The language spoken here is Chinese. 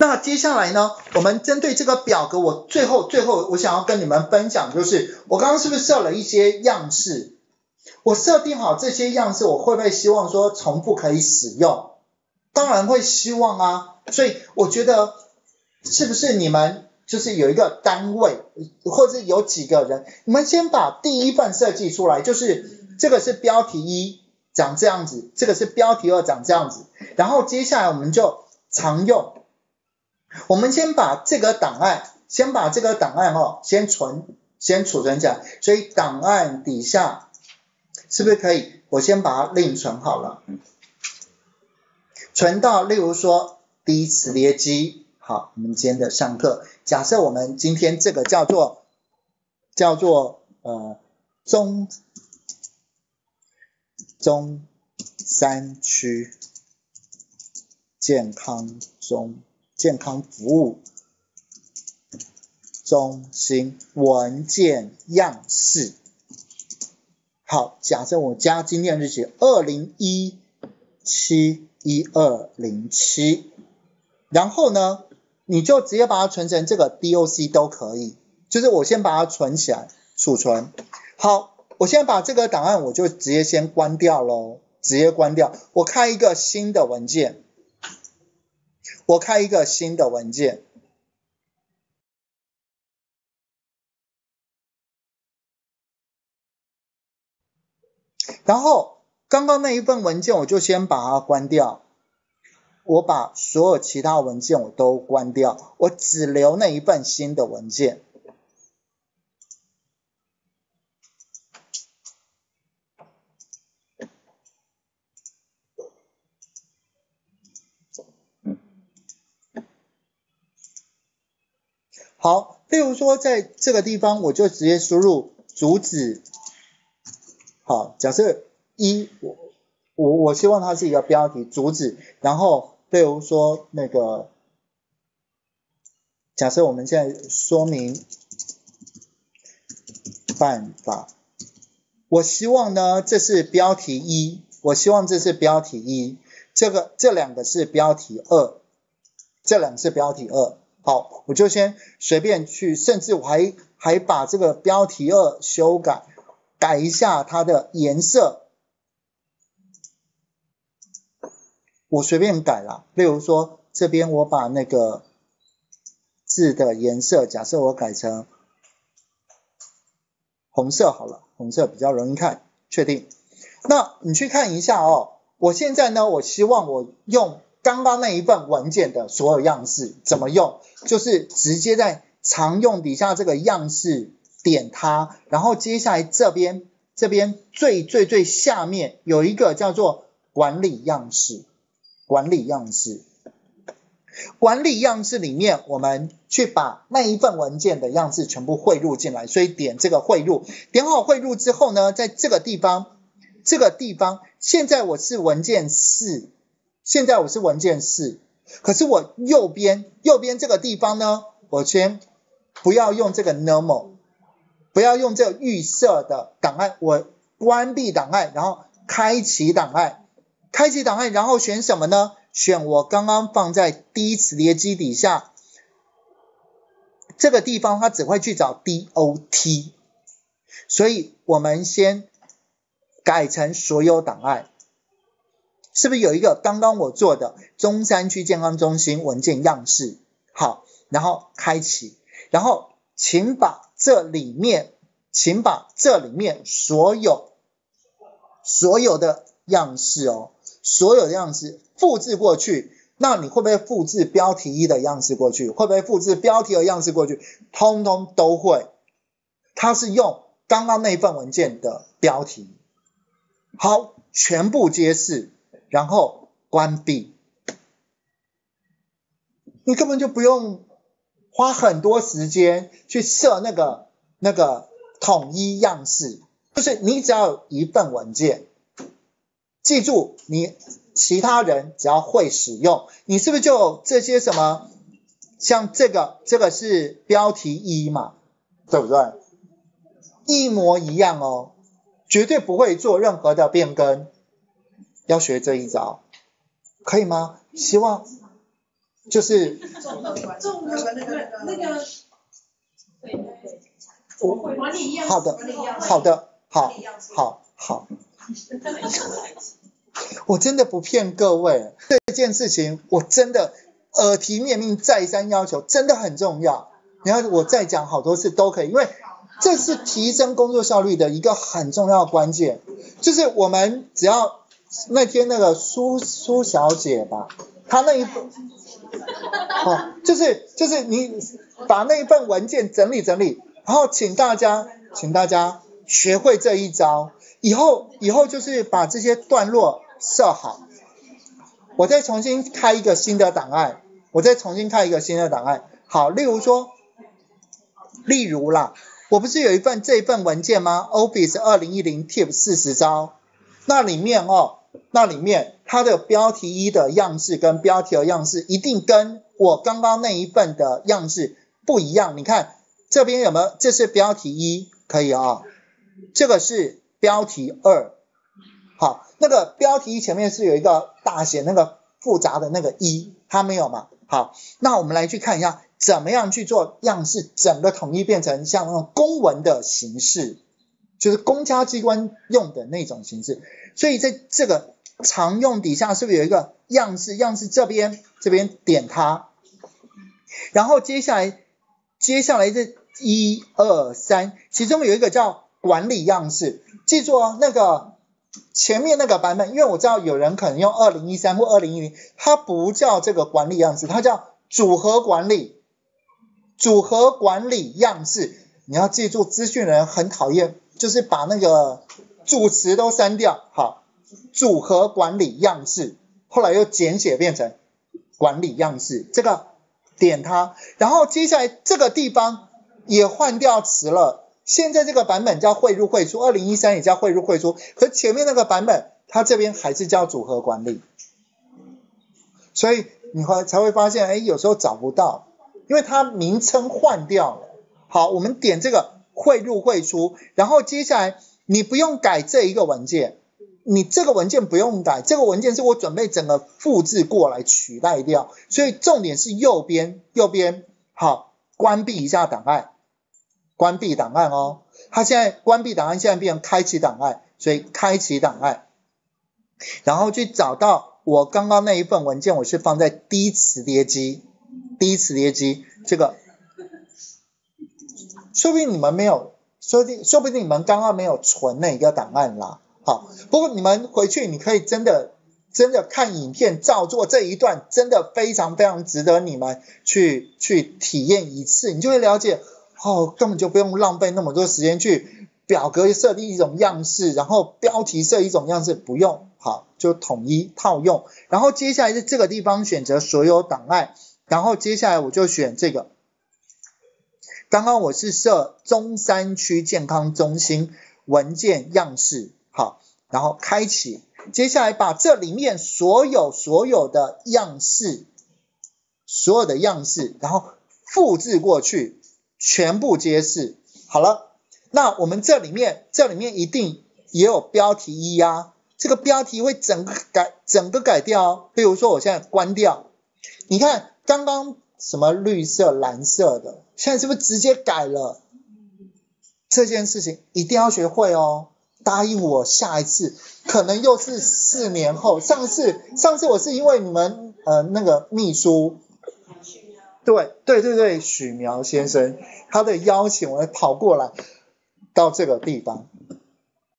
那接下来呢，我们针对这个表格，我最后最后我想要跟你们分享，就是我刚刚是不是设了一些样式？我设定好这些样式，我会不会希望说重复可以使用？当然会希望啊，所以我觉得是不是你们就是有一个单位，或者有几个人，你们先把第一份设计出来，就是这个是标题一长这样子，这个是标题二长这样子，然后接下来我们就常用。我们先把这个档案，先把这个档案哦，先存，先储存起来。所以档案底下是不是可以？我先把它另存好了，存到例如说第一次列机。好，我们今天的上课，假设我们今天这个叫做叫做呃中中山区健康中。健康服务中心文件样式。好，假设我加今天日期二零一七一二零七，然后呢，你就直接把它存成这个 DOC 都可以，就是我先把它存起来储存。好，我现在把这个档案我就直接先关掉喽，直接关掉，我开一个新的文件。我开一个新的文件，然后刚刚那一份文件我就先把它关掉，我把所有其他文件我都关掉，我只留那一份新的文件。好，例如说在这个地方，我就直接输入主旨。好，假设一，我我我希望它是一个标题主旨，然后例如说那个，假设我们现在说明办法，我希望呢这是标题一，我希望这是标题一，这个这两个是标题二，这两个是标题二。好，我就先随便去，甚至我还还把这个标题二修改，改一下它的颜色，我随便改了。例如说这边我把那个字的颜色，假设我改成红色好了，红色比较容易看，确定。那你去看一下哦，我现在呢，我希望我用。刚刚那一份文件的所有样式怎么用？就是直接在常用底下这个样式点它，然后接下来这边这边最最最下面有一个叫做管理样式，管理样式，管理样式里面我们去把那一份文件的样式全部汇入进来，所以点这个汇入，点好汇入之后呢，在这个地方这个地方现在我是文件四。现在我是文件四，可是我右边右边这个地方呢，我先不要用这个 normal，不要用这个预设的档案，我关闭档案，然后开启档案，开启档案，然后选什么呢？选我刚刚放在第一磁碟机底下这个地方，它只会去找 dot，所以我们先改成所有档案。是不是有一个刚刚我做的中山区健康中心文件样式？好，然后开启，然后请把这里面，请把这里面所有所有的样式哦，所有的样式复制过去。那你会不会复制标题一的样式过去？会不会复制标题二样式过去？通通都会。它是用刚刚那份文件的标题。好，全部皆是。然后关闭，你根本就不用花很多时间去设那个那个统一样式，就是你只要有一份文件，记住你其他人只要会使用，你是不是就这些什么，像这个这个是标题一嘛，对不对？一模一样哦，绝对不会做任何的变更。要学这一招，可以吗？希望就是好的好的，好，好，好。我真的不骗各位，这件事情我真的耳提面命再三要求，真的很重要。然后我再讲好多次都可以，因为这是提升工作效率的一个很重要关键。就是我们只要那天那个苏苏小姐吧，她那一份，哦，就是就是你把那一份文件整理整理，然后请大家请大家学会这一招，以后以后就是把这些段落设好，我再重新开一个新的档案，我再重新开一个新的档案。好，例如说，例如啦，我不是有一份这一份文件吗？Office 二零一零 Tip 四十招，那里面哦，那里面它的标题一的样式跟标题二样式一定跟我刚刚那一份的样式不一样。你看这边有没有？这是标题一，可以啊、这个是标题二。好，那个标题一前面是有一个大写那个复杂的那个一，它没有嘛？好，那我们来去看一下，怎么样去做样式，整个统一变成像那种公文的形式，就是公家机关用的那种形式。所以在这个常用底下，是不是有一个样式？样式这边这边点它，然后接下来接下来这一二三，其中有一个叫管理样式，记住哦，那个前面那个版本，因为我知道有人可能用二零一三或二零一零，它不叫这个管理样式，它叫组合管理。组合管理样式，你要记住，资讯人很讨厌，就是把那个主词都删掉。好，组合管理样式，后来又简写变成管理样式，这个点它，然后接下来这个地方也换掉词了。现在这个版本叫汇入汇出，二零一三也叫汇入汇出，可前面那个版本它这边还是叫组合管理，所以你会才会发现，哎，有时候找不到，因为它名称换掉了。好，我们点这个汇入汇出，然后接下来你不用改这一个文件，你这个文件不用改，这个文件是我准备整个复制过来取代掉，所以重点是右边，右边好，关闭一下档案。关闭档案哦，它现在关闭档案，现在变成开启档案，所以开启档案，然后去找到我刚刚那一份文件，我是放在低磁碟机，低磁碟机这个，说不定你们没有，说不定说不定你们刚刚没有存那个档案啦，好，不过你们回去你可以真的真的看影片照做这一段，真的非常非常值得你们去去体验一次，你就会了解。哦，根本就不用浪费那么多时间去表格设定一种样式，然后标题设一种样式，不用，好，就统一套用。然后接下来在这个地方选择所有档案，然后接下来我就选这个。刚刚我是设中山区健康中心文件样式，好，然后开启。接下来把这里面所有所有的样式，所有的样式，然后复制过去。全部揭示好了，那我们这里面这里面一定也有标题一呀，这个标题会整个改整个改掉哦。比如说我现在关掉，你看刚刚什么绿色蓝色的，现在是不是直接改了？这件事情一定要学会哦，答应我下一次可能又是四年后。上次上次我是因为你们呃那个秘书。对对对对，许苗先生他的邀请，我跑过来到这个地方，